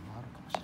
もあるかもしれない。